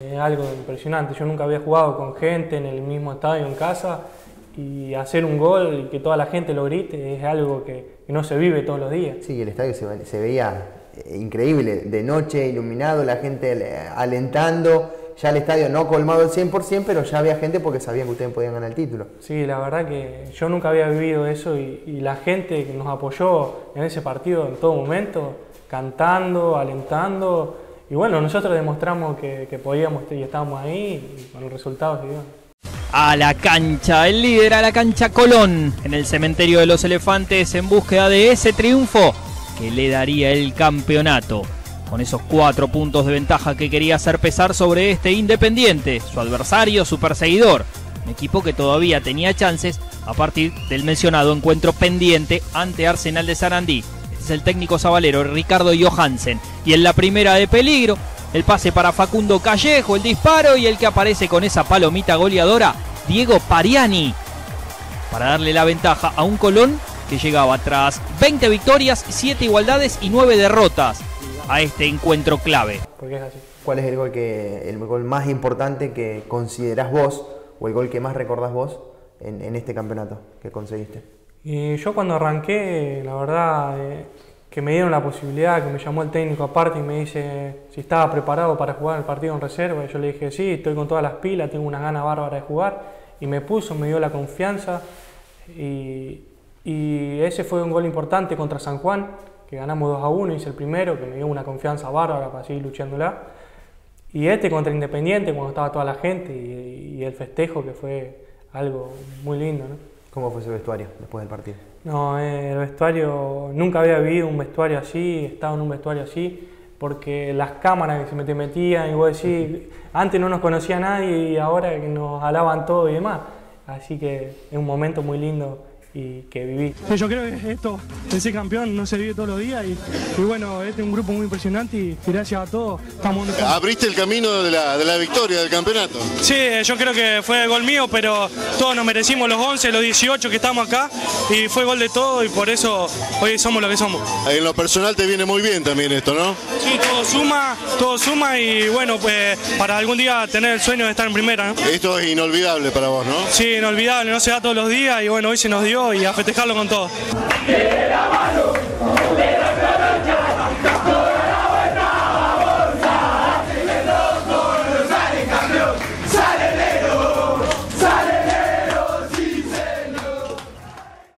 Es algo impresionante, yo nunca había jugado con gente en el mismo estadio en casa y hacer un gol y que toda la gente lo grite es algo que, no se vive todos los días. Sí, el estadio se, veía eh, increíble, de noche iluminado, la gente alentando, ya el estadio no colmado al 100%, pero ya había gente porque sabían que ustedes podían ganar el título. Sí, la verdad que yo nunca había vivido eso y, y la gente que nos apoyó en ese partido en todo momento, cantando, alentando y bueno, nosotros demostramos que, podíamos y estábamos ahí y con los resultados que dio. A la cancha, el líder a la cancha Colón, en el cementerio de los elefantes en búsqueda de ese triunfo que le daría el campeonato. Con esos cuatro puntos de ventaja que quería hacer pesar sobre este Independiente, su adversario, su perseguidor. Un equipo que todavía tenía chances a partir del mencionado encuentro pendiente ante Arsenal de Sarandí el técnico sabalero Ricardo Johansen. Y en la primera de peligro, el pase para Facundo Callejo, el disparo y el que aparece con esa palomita goleadora, Diego Pariani. Para darle la ventaja a un Colón que llegaba tras 20 victorias, 7 igualdades y 9 derrotas a este encuentro clave. ¿Cuál es el gol, que, el gol más importante que considerás vos o el gol que más recordás vos en, en este campeonato que conseguiste? Y yo cuando arranqué, la verdad, eh, que me dieron la posibilidad, que me llamó el técnico aparte y me dice si estaba preparado para jugar el partido en reserva. Y yo le dije, sí, estoy con todas las pilas, tengo una gana bárbara de jugar. Y me puso, me dio la confianza. Y, y ese fue un gol importante contra San Juan, que ganamos 2 a 1, hice el primero, que me dio una confianza bárbara para seguir luchándola. Y este contra Independiente, cuando estaba toda la gente, y, el festejo, que fue algo muy lindo. ¿Cómo fue ese vestuario después del partido? No, eh, el vestuario, nunca había vivido un vestuario así, estado en un vestuario así, porque las cámaras que se me te metían, y vos decís, antes no nos conocía nadie y ahora que nos alaban todo y demás. Así que es un momento muy lindo y que viví. Yo creo que esto, de ser campeón, no se vive todos los días y, bueno, este es un grupo muy impresionante y gracias a todos estamos... ¿Abriste el camino de la, de la victoria del campeonato? Sí, yo creo que fue gol mío, pero todos nos merecimos los 11, los 18 que estamos acá y fue gol de todo y por eso hoy somos lo que somos. En lo personal te viene muy bien también esto, ¿no? Sí, todo suma, todo suma y bueno, pues para algún día tener el sueño de estar en primera. Esto es inolvidable para vos, ¿no? Sí, inolvidable, no se da todos los días y bueno, hoy se nos dio y a festejarlo con todos.